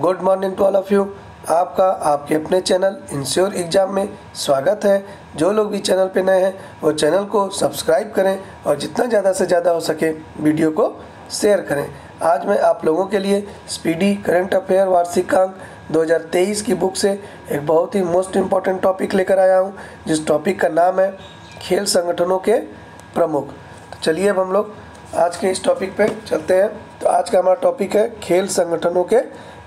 Good morning to all of you. आपका, आपके अपने चैनल इंश्योर एग्ज़ाम में स्वागत है। जो लोग भी चैनल पे नए हैं, वो चैनल को सब्सक्राइब करें और जितना ज़्यादा से ज़्यादा हो सके वीडियो को शेयर करें। आज मैं आप लोगों के लिए स्पीडी करंट अफेयर वार्षिकांक 2023 की बुक से एक बहुत ही मोस्ट इंपॉर्टेंट टॉपिक लेकर आया हूँ, जिस टॉपिक का नाम है खेल संगठनों के प्रमुख। तो चलिए अब हम लोग आज के इस टॉपिक पे चलते हैं। तो आज का हमारा टॉपिक है खेल संगठनों के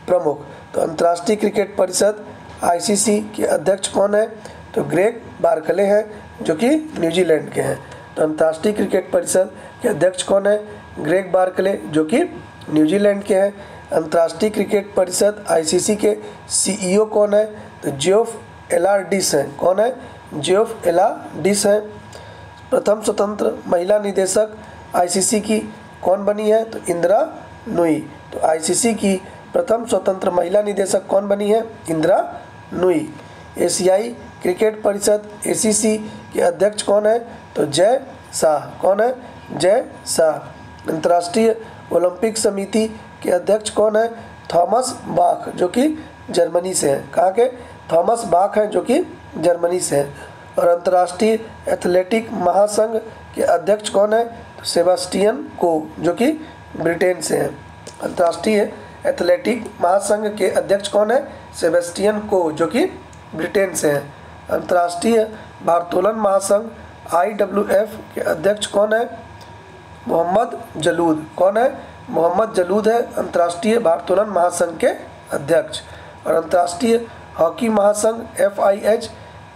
प्रमुख। तो अंतर्राष्ट्रीय क्रिकेट परिषद आईसीसी के अध्यक्ष कौन है? तो ग्रेग बारकले हैं, जो कि न्यूजीलैंड के हैं। तो अंतर्राष्ट्रीय क्रिकेट परिषद के अध्यक्ष कौन है? ग्रेग बारकले, जो कि न्यूजीलैंड के हैं। अंतर्राष्ट्रीय क्रिकेट परिषद आईसीसी के सीईओ कौन है? तो जियोफ एलार्डिस हैं। कौन है? जियोफ एलाडिस हैं। प्रथम स्वतंत्र महिला निदेशक आईसीसी की कौन बनी है? तो इंदिरा नुई। तो आईसीसी की प्रथम स्वतंत्र महिला निदेशक कौन बनी है? इंदिरा नुई। एशियाई क्रिकेट परिषद, एसीसी के अध्यक्ष कौन है? तो जय शाह। कौन है? जय शाह। अंतर्राष्ट्रीय ओलंपिक समिति के अध्यक्ष कौन है? थॉमस बाख जो कि जर्मनी से हैं। कहाँ के? थॉमस बाख हैं, जो कि जर्मनी से हैं। और अंतर्राष्ट्रीय एथलेटिक महासंघ के अध्यक्ष कौन है? तो सेबास्टियन को, जो कि ब्रिटेन से हैं। अंतर्राष्ट्रीय एथलेटिक महासंघ के अध्यक्ष कौन है? सेबेस्टियन को, जो कि ब्रिटेन से हैं। अंतर्राष्ट्रीय भारतोलन महासंघ, आईडब्ल्यूएफ के अध्यक्ष कौन है? मोहम्मद जलूद। कौन है? मोहम्मद जलूद है अंतर्राष्ट्रीय भारतोलन महासंघ के अध्यक्ष। और अंतर्राष्ट्रीय हॉकी महासंघ, एफआईएच,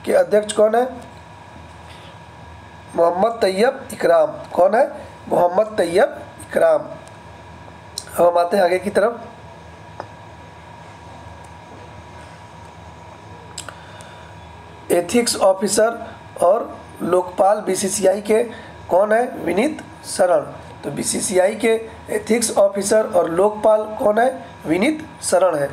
के अध्यक्ष कौन है? मोहम्मद तैयब इकराम। कौन है? मोहम्मद तैयब इकराम। अब हम आते हैं आगे की तरफ़। एथिक्स ऑफिसर और लोकपाल बीसीसीआई के कौन है? विनीत शरण। तो बीसीसीआई के एथिक्स ऑफिसर और लोकपाल कौन है? विनीत शरण है।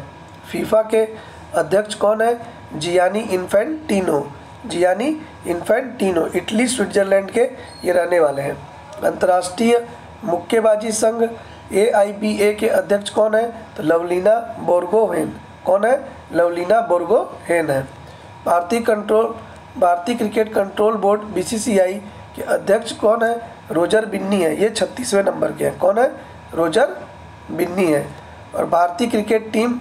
फीफा के अध्यक्ष कौन है? Gianni Infantino. Gianni Infantino, Italy, Switzerland के ये रहने वाले हैं। अंतर्राष्ट्रीय मुक्केबाजी संघ ए के अध्यक्ष कौन है? तो लवलीना बोर्गोहेन। कौन है? लवलीना बोर्गोहेन है। भारतीय कंट्रोल भारतीय क्रिकेट कंट्रोल बोर्ड बीसीसीआई के अध्यक्ष कौन है? रोजर बिन्नी है। ये छत्तीसवें नंबर के हैं। कौन है? रोजर बिन्नी है। और भारतीय क्रिकेट टीम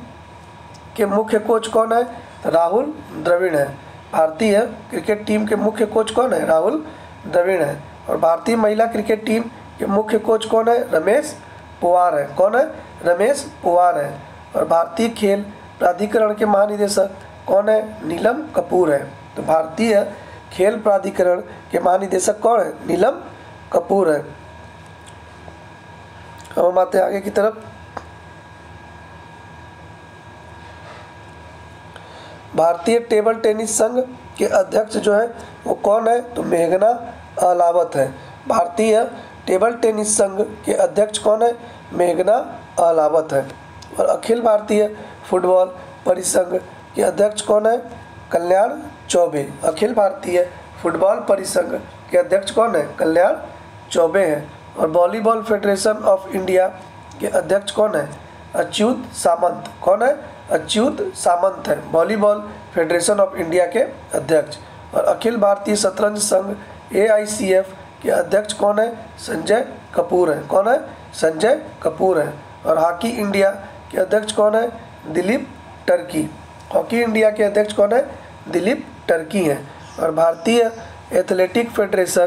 के मुख्य कोच कौन है? राहुल द्रविड़ है। भारतीय क्रिकेट टीम के मुख्य कोच कौन है? राहुल द्रविड़ है। और भारतीय महिला क्रिकेट टीम के मुख्य कोच कौन है? रमेश पुवार है। कौन है? रमेश पुवार है। और भारतीय खेल प्राधिकरण के महानिदेशक कौन है? नीलम कपूर है। तो भारतीय खेल प्राधिकरण के महानिदेशक कौन है? नीलम कपूर है। अब हम आते हैं आगे की तरफ़। भारतीय टेबल टेनिस संघ के अध्यक्ष जो है, वो कौन है? तो मेघना अलावत है। भारतीय टेबल टेनिस संघ के अध्यक्ष कौन है? मेघना अलावत है। और अखिल भारतीय फुटबॉल परिसंघ के अध्यक्ष कौन है? कल्याण चौबे। अखिल भारतीय फुटबॉल परिसंघ के अध्यक्ष कौन है? कल्याण चौबे हैं। और वॉलीबॉल फेडरेशन ऑफ़ इंडिया के अध्यक्ष कौन है? अच्युत सामंत। कौन है? अच्युत सामंत है, वॉलीबॉल फेडरेशन ऑफ़ इंडिया के अध्यक्ष। और अखिल भारतीय शतरंज संघ एआईसीएफ के अध्यक्ष कौन है? संजय कपूर है। कौन है? संजय कपूर है। और हॉकी इंडिया के अध्यक्ष कौन है? दिलीप टर्की। हॉकी इंडिया के अध्यक्ष कौन है? दिलीप टर्की हैं। और भारतीय एथलेटिक फेडरेशन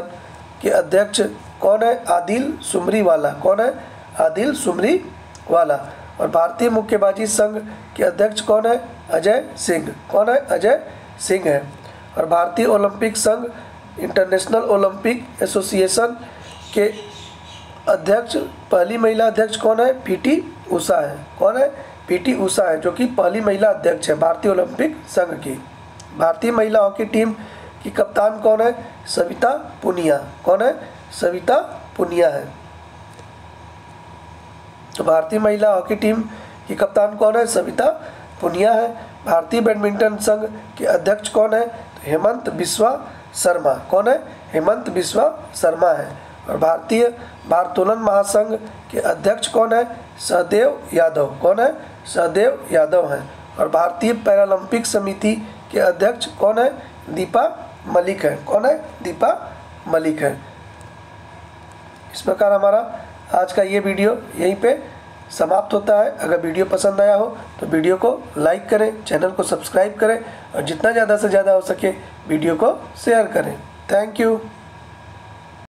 के अध्यक्ष कौन है? आदिल सुमरी वाला कौन है? आदिल सुमरी वाला और भारतीय मुक्केबाजी संघ के अध्यक्ष कौन है? अजय सिंह। कौन है? अजय सिंह है। और भारतीय ओलंपिक संघ, इंटरनेशनल ओलंपिक एसोसिएशन के अध्यक्ष, पहली महिला अध्यक्ष कौन है? पीटी उषा है। कौन है? पीटी उषा है, जो कि पहली महिला अध्यक्ष है, भारतीय ओलंपिक संघ की। भारतीय महिला हॉकी टीम की कप्तान कौन है? सविता पुनिया। कौन है? सविता पुनिया है। तो भारतीय महिला हॉकी टीम की कप्तान कौन है? सविता पुनिया है। भारतीय बैडमिंटन संघ के अध्यक्ष कौन है? तो हेमंत बिस्वा शर्मा। कौन है? हेमंत बिस्वा शर्मा है। और भारतीय भारतोलन महासंघ के अध्यक्ष कौन है? सहदेव यादव। कौन है? सहदेव यादव हैं। और भारतीय पैरालंपिक समिति के अध्यक्ष कौन है? दीपा मलिक है। कौन है? दीपा मलिक है। इस प्रकार हमारा आज का ये वीडियो यहीं पे समाप्त होता है। अगर वीडियो पसंद आया हो तो वीडियो को लाइक करें, चैनल को सब्सक्राइब करें और जितना ज़्यादा से ज़्यादा हो सके वीडियो को शेयर करें। Thank you.